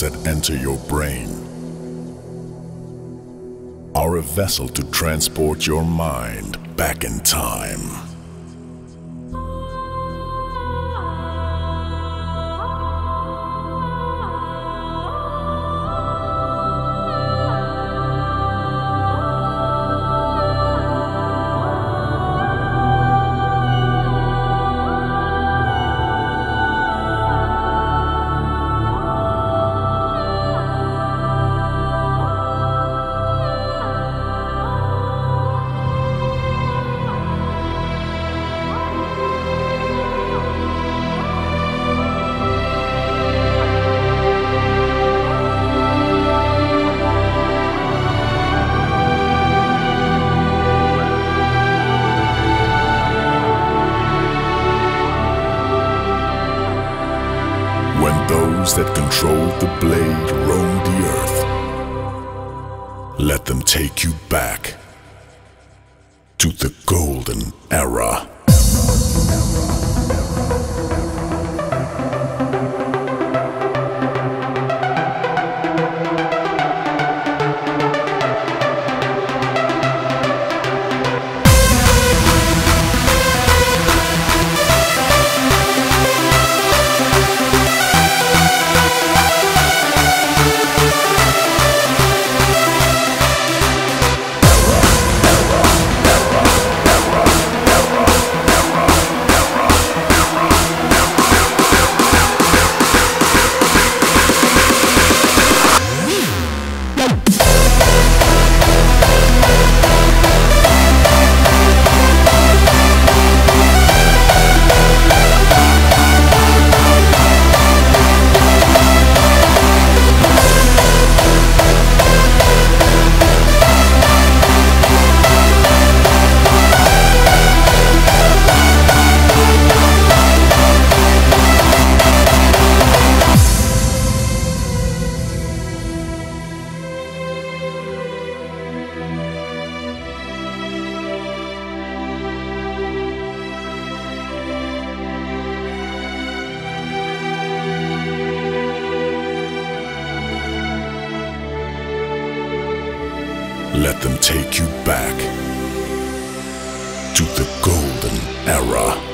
that enter your brain are a vessel to transport your mind back in time. Those that control the blade roam the earth, let them take you back to the golden era. Let them take you back to the golden era.